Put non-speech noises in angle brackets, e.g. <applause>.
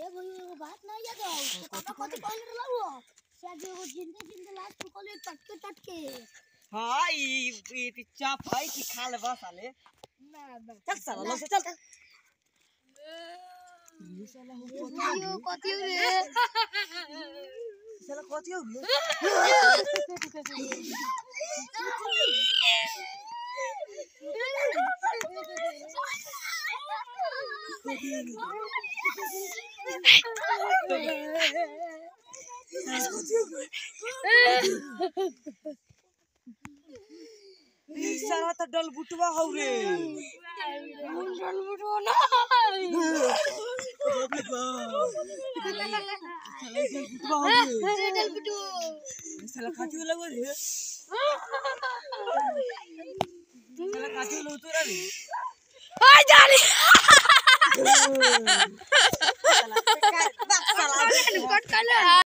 ए भई एगो बात ना याद आओ तो पापा को तो कॉल लाओ शायद एगो जिंदे जिंदे लाश को कॉल टटके टटके हाँ ई ई चाप है कि खा ले बस आले ना ना चल साला लो से चल चल ये साला हो कोतियो रे साला कोतियो रे Salah kacau lagi. Salah kacau lagi tu rali. <laughs> Salah. Salah. Salah.